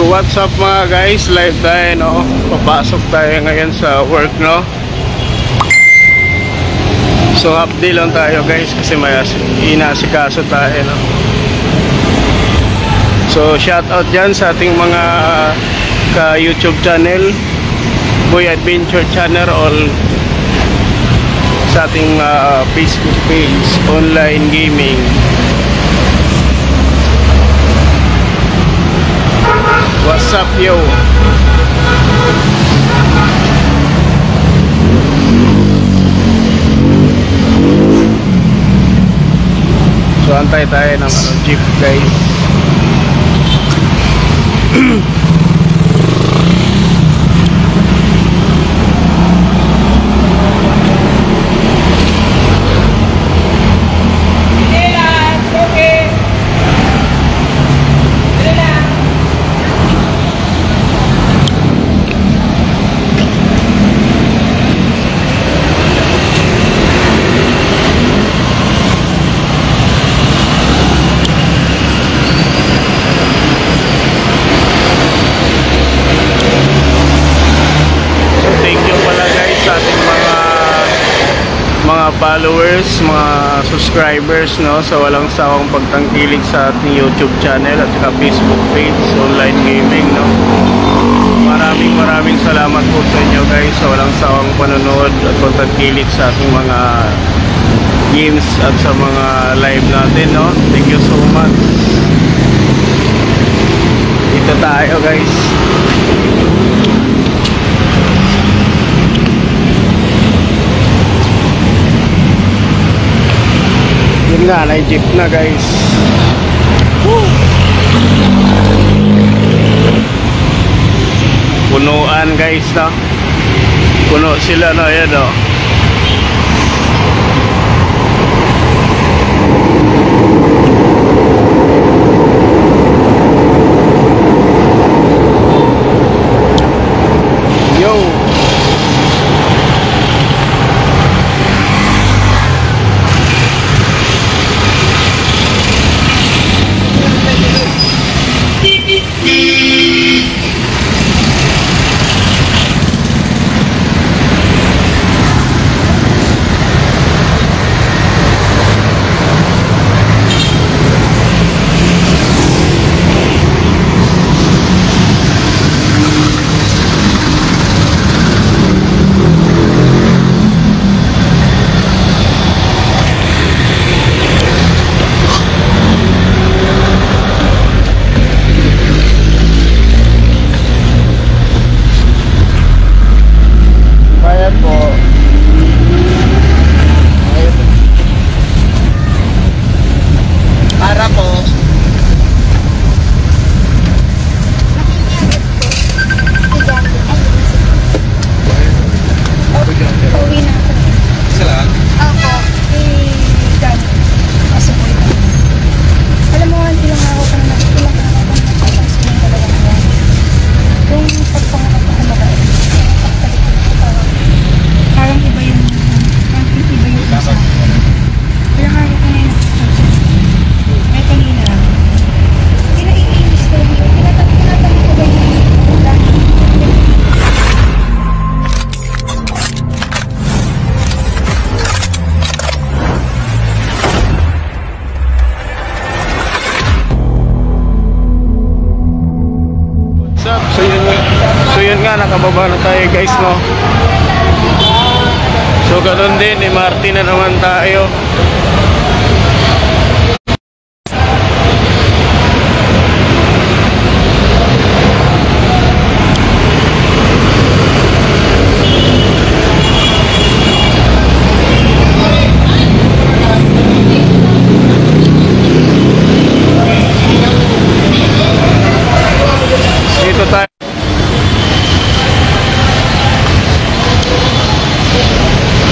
So what's up mga guys, live tayo no. Papasok tayo ngayon sa work no. So half day lang tayo guys kasi may as- inasikaso tayo no. So shout out dyan sa ating mga ka YouTube channel, Boy Adventure Channel all sa ating ah, Facebook page, online gaming. What's up yo? So antay tayo ng ano, jeep guys. So thank you pala guys sa ating mga mga followers, mga subscribers no sa walang sawang pagtangkilik sa ating YouTube channel at saka Facebook page online gaming no. Maraming maraming salamat po sa inyo guys sa walang sawang panonood at pagtangkilik sa ating mga games at sa mga live natin no. Thank you so much. Dito tayo guys. Yun nga, na-jeep na guys. Woo! Punuan guys no. Puno sila no, yan o. Yo!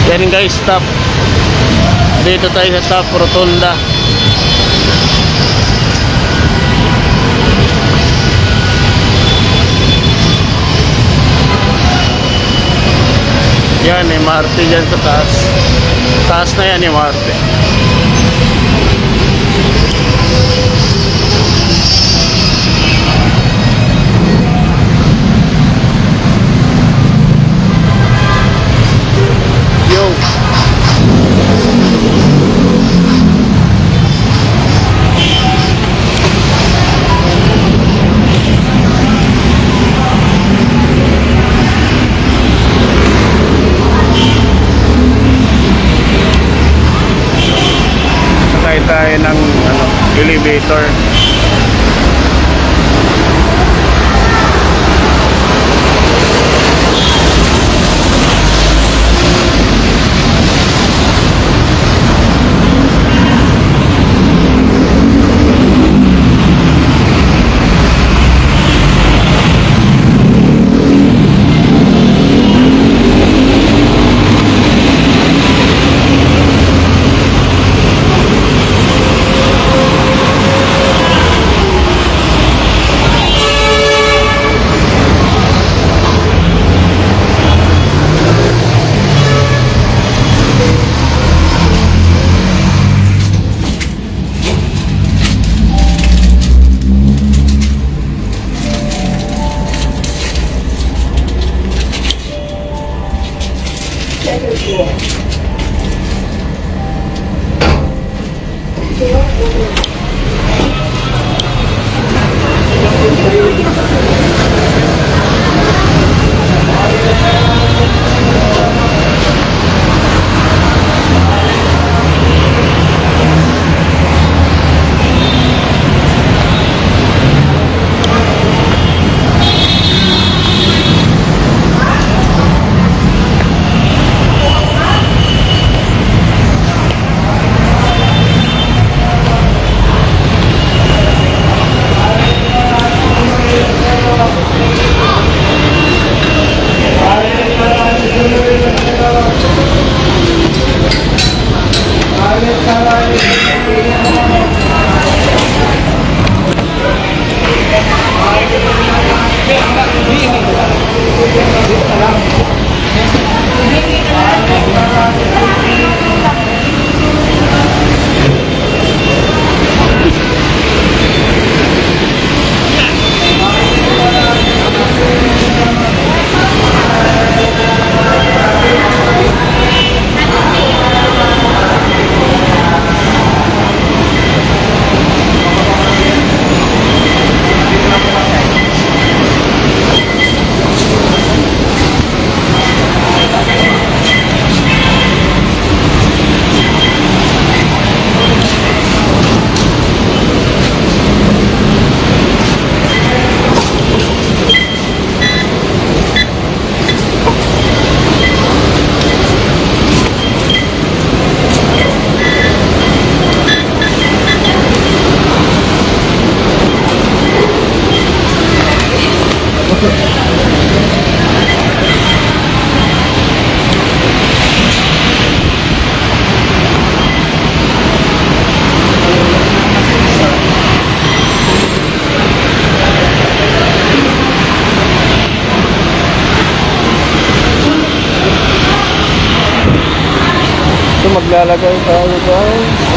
Yan guys, stop. Dito tayo sa top rotunda. Yan, Marte dyan sa taas. Taas na yan, eh, So maglalagay tayo guys.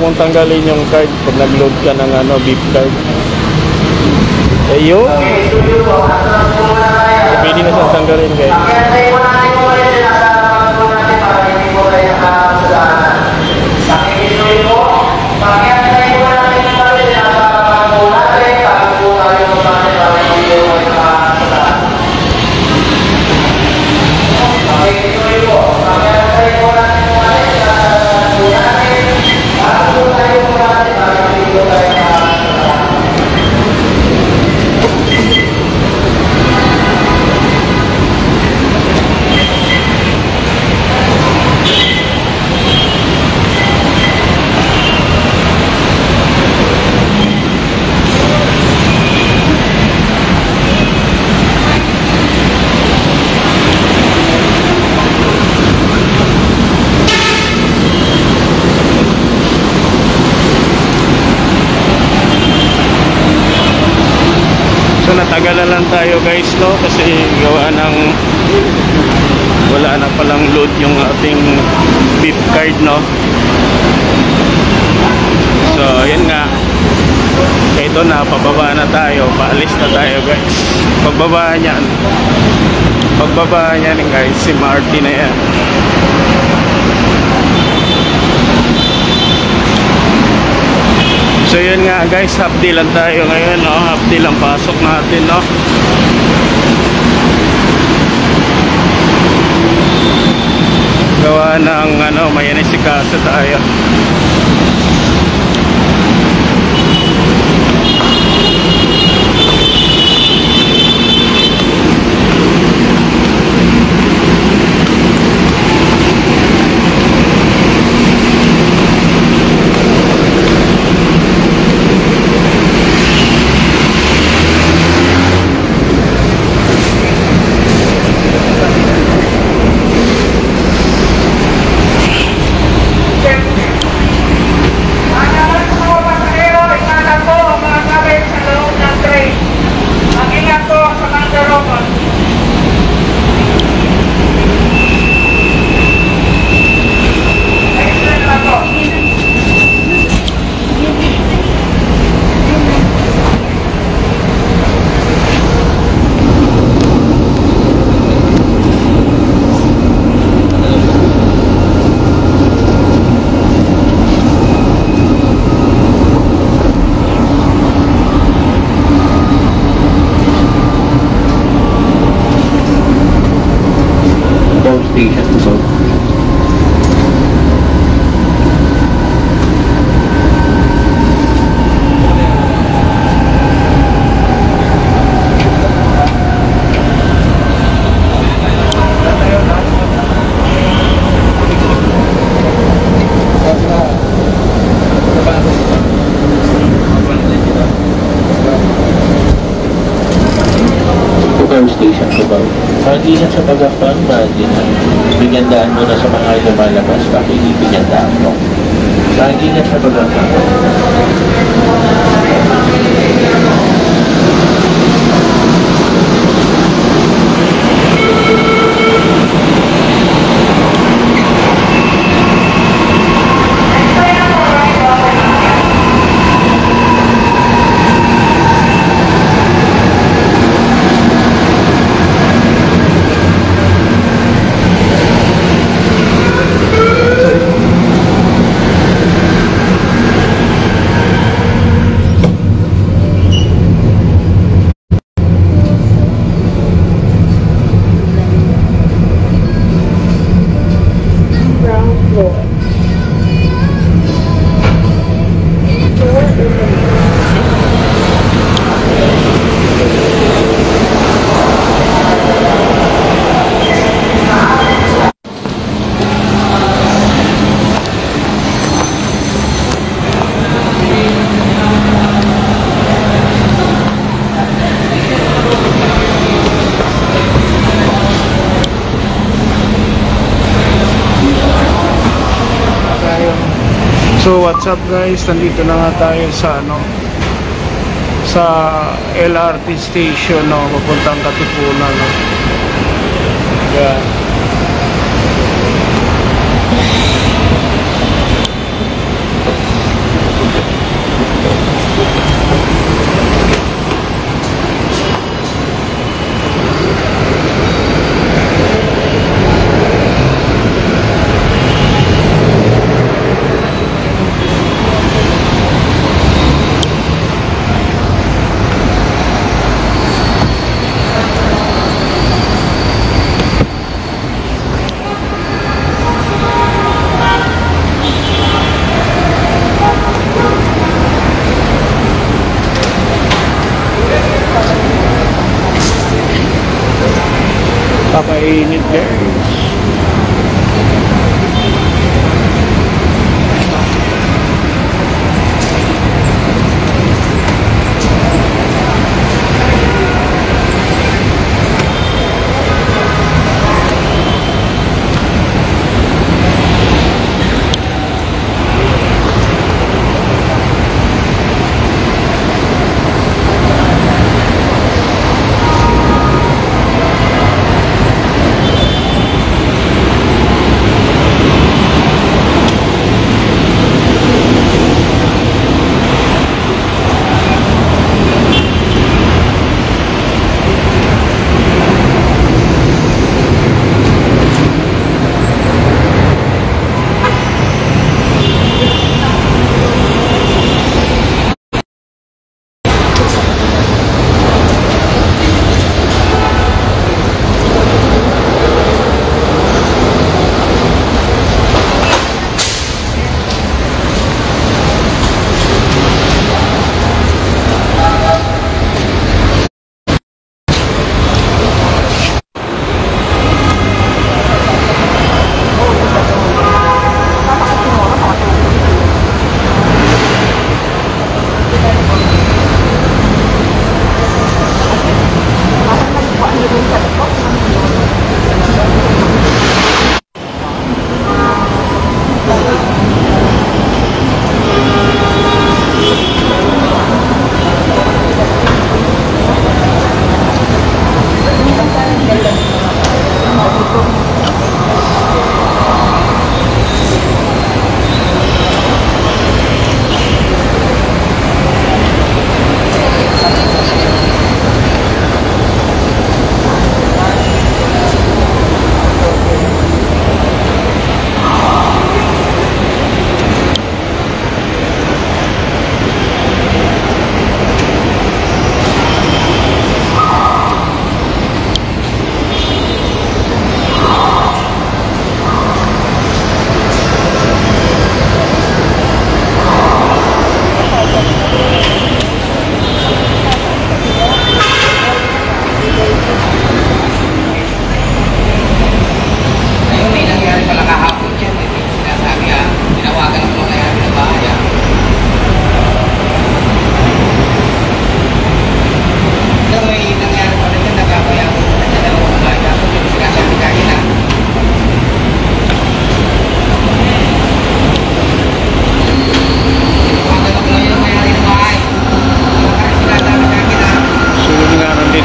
Mong tanggalin yung card pag nag-load ka ng ano, beep card. Ayun. Pwede na siyang tanggalin guys. Lang tayo guys no? Kasi gawa ng wala na palang load yung ating beep card no? So yun nga. Ito na pababa na tayo. Paalis na tayo guys. Pagbaba niyan pagbaba niyan guys si Marty na yan So yun nga guys, half day lang tayo ngayon, no? Half day lang pasok natin, no? Gawa ng ano, may inisikaso tayo. Sa pag-affront, Martin. Bigyan daan mo na sa mga lumalabas, bakit hindi bigyan daan mo? Mag-ingat sa pag-affront. So what's up guys, nandito na nga tayo sa ano sa LRT station no, papuntang Katipunan no. Yeah.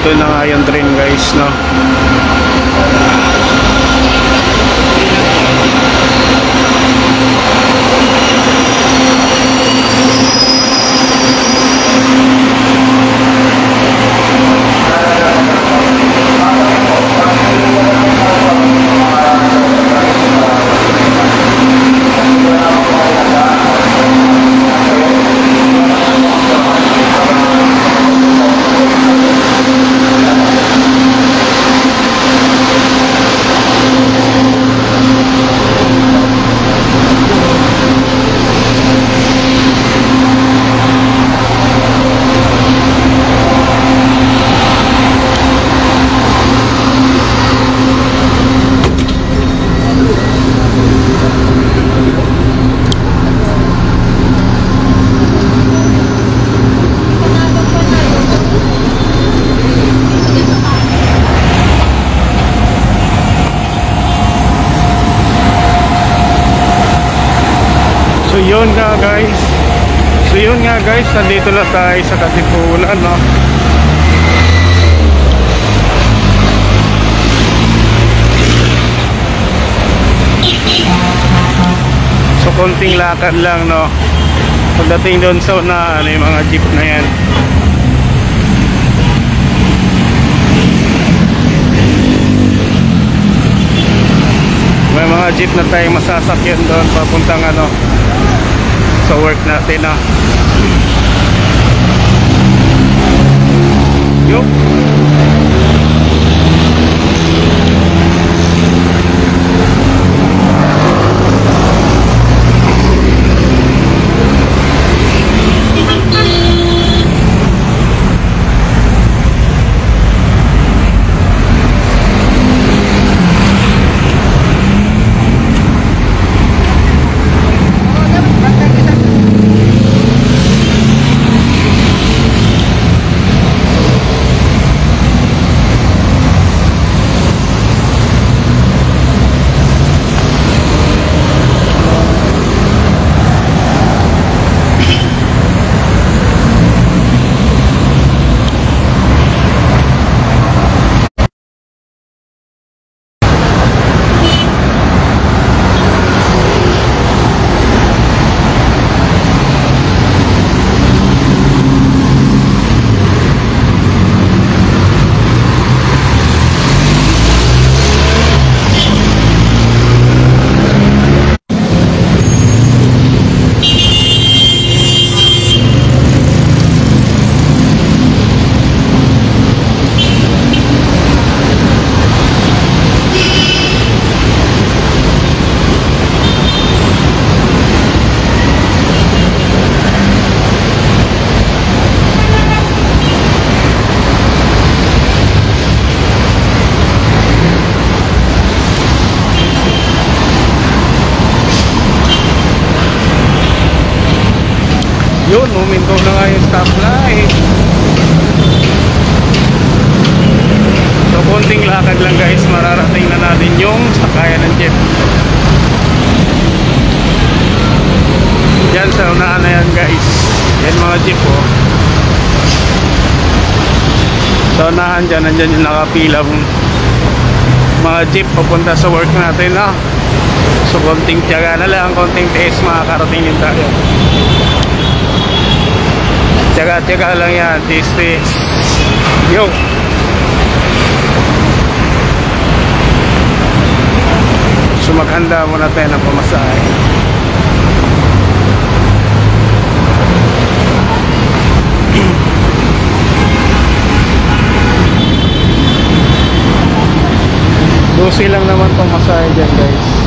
ito na nga yung train guys no? Dito na tayo sa Katipunan, no? So, konting lakad lang, no? Pagdating doon sa na, ano yung mga jeep na yan. May mga jeep na tayong masasakyan doon papuntang ano sa work natin, no? Yup. sa unahan na yan guys. Yan mga jeep oh. Sa unahan dyan nandyan yung nakapilang mga jeep papunta sa work natin ah. So konting tiyaga na lang konting tiis makakarating din tayo. Tiyaga tiyaga lang yan tiis tiis yo! So maghanda muna tayo ng pamasahe. Susi lang naman tong masahe dyan guys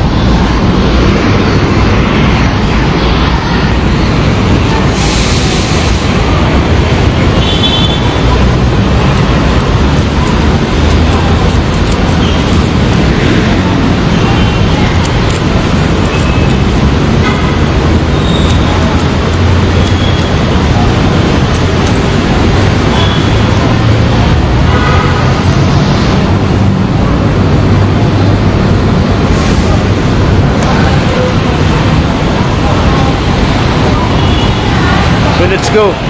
go